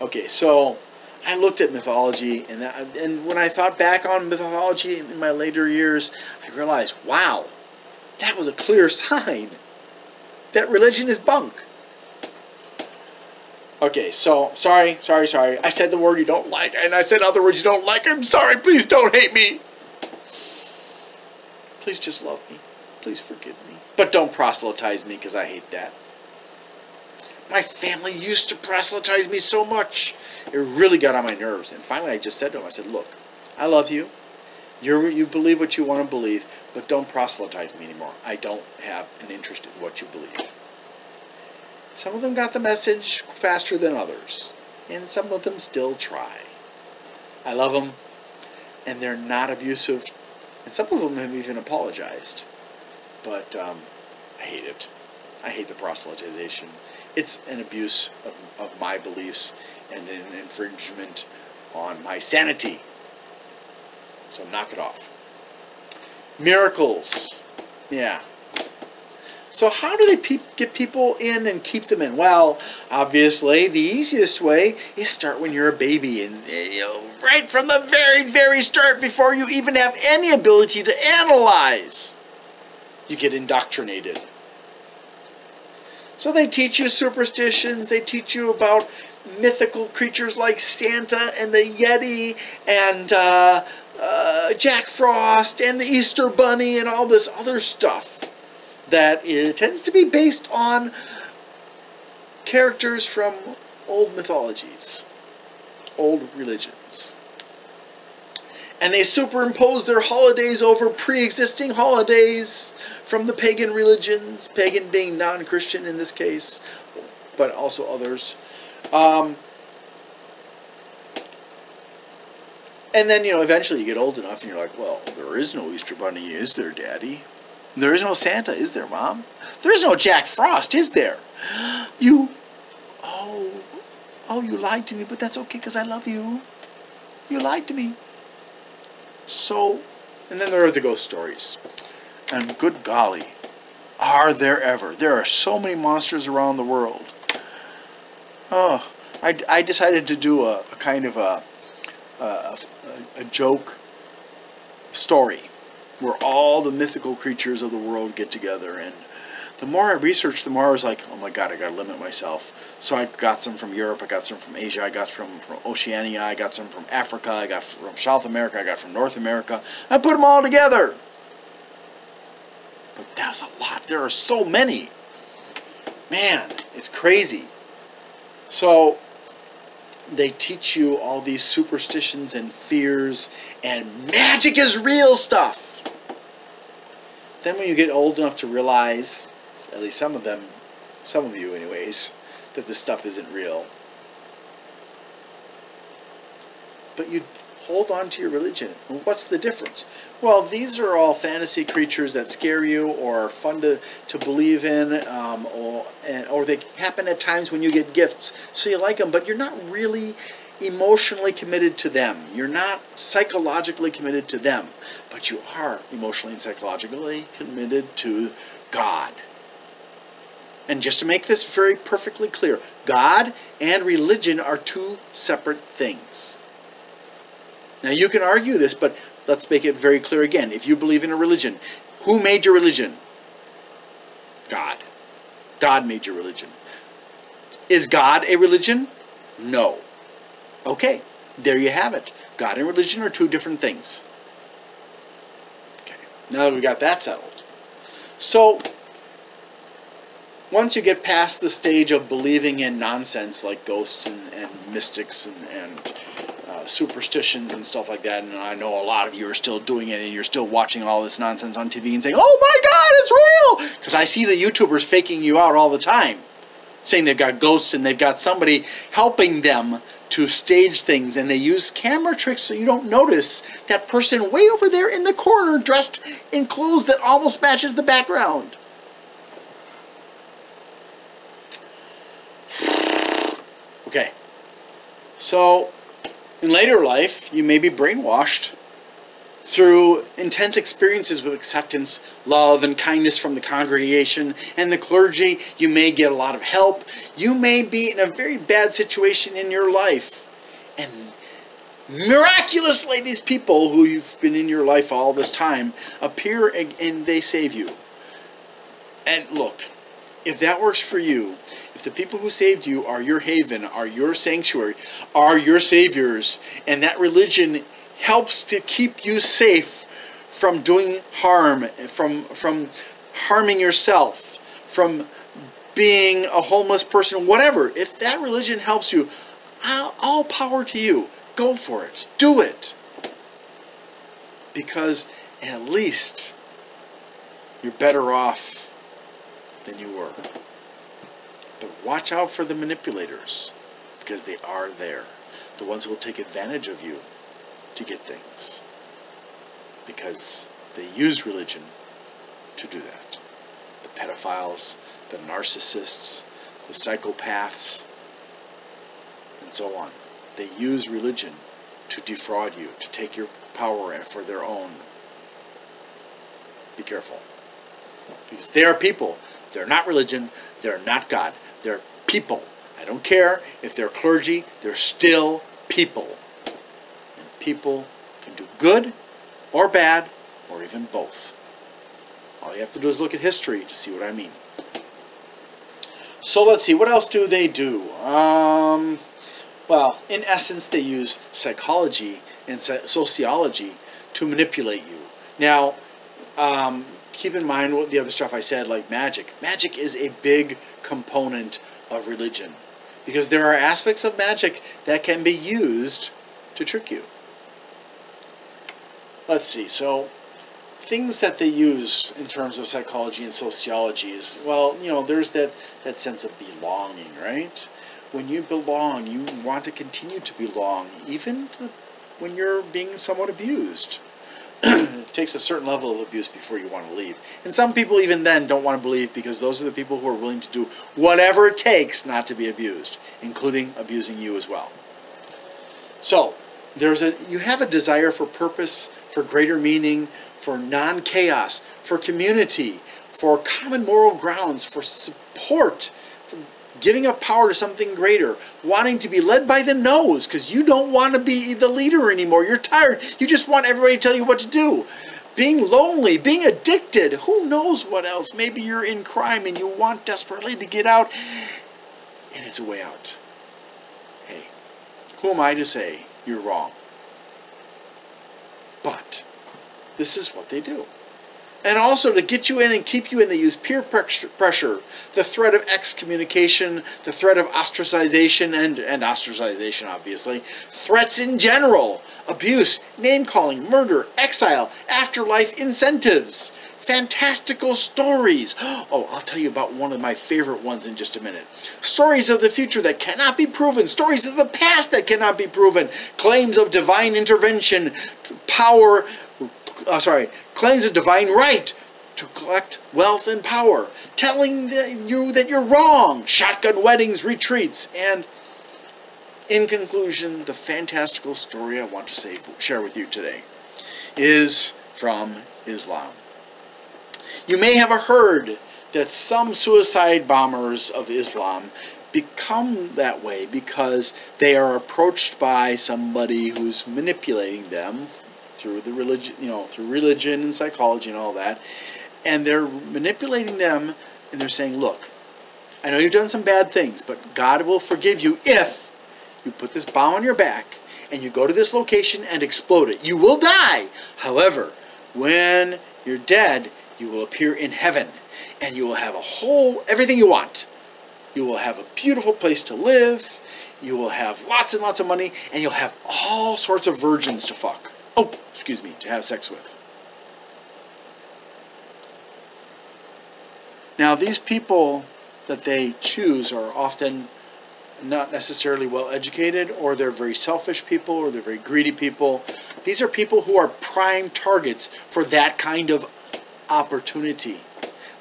Speaker 1: Okay, so I looked at mythology, and that, and when I thought back on mythology in my later years, I realized, wow, that was a clear sign that religion is bunk. Okay, so sorry, sorry, sorry. I said the word you don't like, and I said other words you don't like. I'm sorry. Please don't hate me. Please just love me. Please forgive me. But don't proselytize me because I hate that. My family used to proselytize me so much. It really got on my nerves. And finally, I just said to him, I said, look, I love you. you you believe what you want to believe, but don't proselytize me anymore. I don't have an interest in what you believe. Some of them got the message faster than others, and some of them still try. I love them, and they're not abusive, and some of them have even apologized. But um, I hate it. I hate the proselytization it's an abuse of, of my beliefs and an infringement on my sanity. So knock it off. Miracles. Yeah. So how do they pe get people in and keep them in? Well, obviously, the easiest way is start when you're a baby and uh, you know, right from the very, very start before you even have any ability to analyze. You get indoctrinated. So they teach you superstitions, they teach you about mythical creatures like Santa and the Yeti and uh, uh, Jack Frost and the Easter Bunny and all this other stuff that it tends to be based on characters from old mythologies, old religions. And they superimpose their holidays over pre existing holidays from the pagan religions, pagan being non Christian in this case, but also others. Um, and then, you know, eventually you get old enough and you're like, well, there is no Easter Bunny, is there, Daddy? There is no Santa, is there, Mom? There is no Jack Frost, is there? You. Oh. Oh, you lied to me, but that's okay because I love you. You lied to me. So, and then there are the ghost stories. And good golly, are there ever? There are so many monsters around the world. Oh, I, I decided to do a, a kind of a, a, a joke story where all the mythical creatures of the world get together and the more I researched, the more I was like, oh my god, I gotta limit myself. So I got some from Europe, I got some from Asia, I got some from Oceania, I got some from Africa, I got from South America, I got from North America. I put them all together. But that's a lot. There are so many. Man, it's crazy. So they teach you all these superstitions and fears, and magic is real stuff. Then when you get old enough to realize at least some of them, some of you anyways, that this stuff isn't real. But you hold on to your religion. What's the difference? Well, these are all fantasy creatures that scare you or are fun to, to believe in, um, or, and, or they happen at times when you get gifts. So you like them, but you're not really emotionally committed to them. You're not psychologically committed to them, but you are emotionally and psychologically committed to God. And just to make this very perfectly clear, God and religion are two separate things. Now you can argue this, but let's make it very clear again. If you believe in a religion, who made your religion? God. God made your religion. Is God a religion? No. Okay, there you have it. God and religion are two different things. Okay, now that we got that settled. So, once you get past the stage of believing in nonsense like ghosts and, and mystics and, and uh, superstitions and stuff like that, and I know a lot of you are still doing it and you're still watching all this nonsense on TV and saying, oh my god, it's real! Because I see the YouTubers faking you out all the time, saying they've got ghosts and they've got somebody helping them to stage things and they use camera tricks so you don't notice that person way over there in the corner dressed in clothes that almost matches the background. Okay. So, in later life, you may be brainwashed through intense experiences with acceptance, love, and kindness from the congregation and the clergy. You may get a lot of help. You may be in a very bad situation in your life. And miraculously, these people who you've been in your life all this time appear and they save you. And look, if that works for you, if the people who saved you are your haven, are your sanctuary, are your saviors, and that religion helps to keep you safe from doing harm, from, from harming yourself, from being a homeless person, whatever, if that religion helps you, all power to you. Go for it. Do it. Because at least you're better off than you were. But watch out for the manipulators because they are there. The ones who will take advantage of you to get things. Because they use religion to do that. The pedophiles, the narcissists, the psychopaths, and so on. They use religion to defraud you, to take your power for their own. Be careful. Because they are people. They're not religion. They're not God. They're people. I don't care if they're clergy, they're still people. And people can do good or bad or even both. All you have to do is look at history to see what I mean. So let's see, what else do they do? Um, well, in essence, they use psychology and sociology to manipulate you. Now, um, keep in mind what the other stuff I said, like magic. Magic is a big component of religion because there are aspects of magic that can be used to trick you. Let's see. So, things that they use in terms of psychology and sociology is well, you know, there's that that sense of belonging, right? When you belong, you want to continue to belong, even to when you're being somewhat abused. It takes a certain level of abuse before you want to leave. And some people even then don't want to believe because those are the people who are willing to do whatever it takes not to be abused, including abusing you as well. So, there's a you have a desire for purpose, for greater meaning, for non chaos, for community, for common moral grounds, for support, giving up power to something greater, wanting to be led by the nose because you don't want to be the leader anymore. You're tired. You just want everybody to tell you what to do. Being lonely, being addicted, who knows what else? Maybe you're in crime and you want desperately to get out, and it's a way out. Hey, who am I to say you're wrong? But this is what they do. And also to get you in and keep you in, they use peer pressure, the threat of excommunication, the threat of ostracization, and, and ostracization, obviously, threats in general, abuse, name calling, murder, exile, afterlife incentives, fantastical stories. Oh, I'll tell you about one of my favorite ones in just a minute. Stories of the future that cannot be proven, stories of the past that cannot be proven, claims of divine intervention, power uh, sorry, claims a divine right to collect wealth and power, telling you that you're wrong, shotgun weddings, retreats, and in conclusion, the fantastical story I want to say, share with you today is from Islam. You may have heard that some suicide bombers of Islam become that way because they are approached by somebody who's manipulating them through the religion, you know, through religion and psychology and all that, and they're manipulating them, and they're saying, "Look, I know you've done some bad things, but God will forgive you if you put this bow on your back and you go to this location and explode it. You will die. However, when you're dead, you will appear in heaven, and you will have a whole everything you want. You will have a beautiful place to live." You will have lots and lots of money, and you'll have all sorts of virgins to fuck oh, excuse me, to have sex with. Now, these people that they choose are often not necessarily well educated, or they're very selfish people, or they're very greedy people. These are people who are prime targets for that kind of opportunity.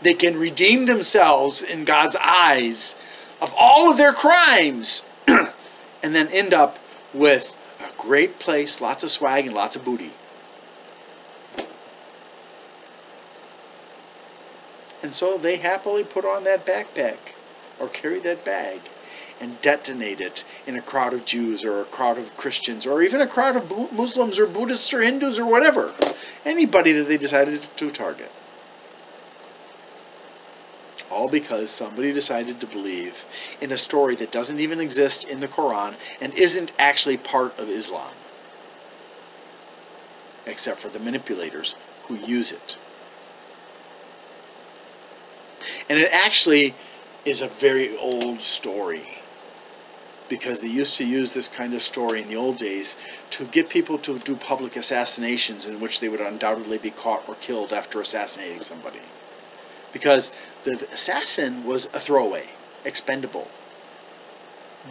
Speaker 1: They can redeem themselves in God's eyes of all of their crimes and then end up with Great place, lots of swag and lots of booty. And so they happily put on that backpack or carry that bag and detonate it in a crowd of Jews or a crowd of Christians or even a crowd of Muslims or Buddhists or Hindus or whatever. Anybody that they decided to target. All because somebody decided to believe in a story that doesn't even exist in the Quran and isn't actually part of Islam. Except for the manipulators who use it. And it actually is a very old story because they used to use this kind of story in the old days to get people to do public assassinations in which they would undoubtedly be caught or killed after assassinating somebody because the assassin was a throwaway, expendable.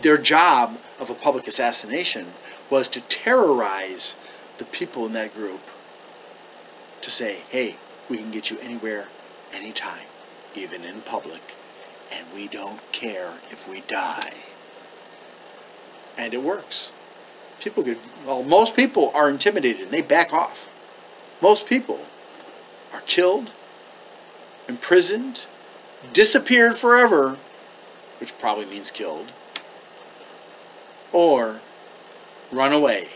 Speaker 1: Their job of a public assassination was to terrorize the people in that group to say, hey, we can get you anywhere, anytime, even in public, and we don't care if we die. And it works. People get, well, most people are intimidated and they back off. Most people are killed imprisoned, disappeared forever, which probably means killed, or run away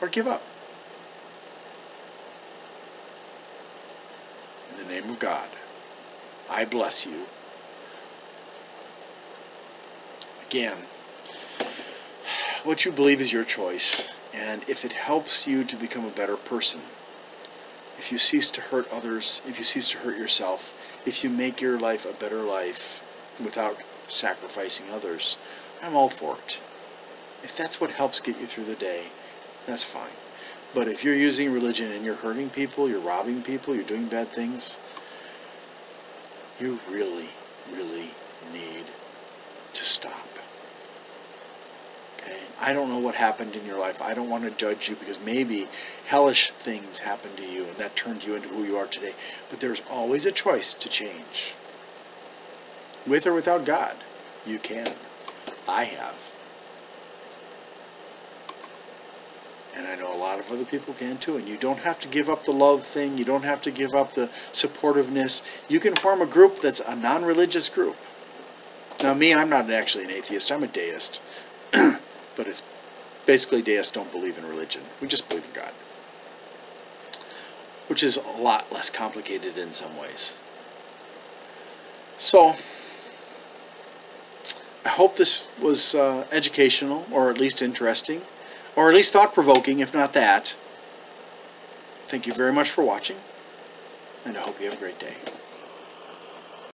Speaker 1: or give up. In the name of God, I bless you. Again, what you believe is your choice, and if it helps you to become a better person, if you cease to hurt others, if you cease to hurt yourself, if you make your life a better life without sacrificing others, I'm all for it. If that's what helps get you through the day, that's fine. But if you're using religion and you're hurting people, you're robbing people, you're doing bad things, you really, really need to stop. I don't know what happened in your life. I don't want to judge you because maybe hellish things happened to you and that turned you into who you are today. But there's always a choice to change. With or without God, you can. I have. And I know a lot of other people can too. And you don't have to give up the love thing. You don't have to give up the supportiveness. You can form a group that's a non religious group. Now, me, I'm not actually an atheist, I'm a deist. but it's basically deists don't believe in religion. We just believe in God. Which is a lot less complicated in some ways. So, I hope this was uh, educational, or at least interesting, or at least thought provoking, if not that. Thank you very much for watching, and I hope you have a great day.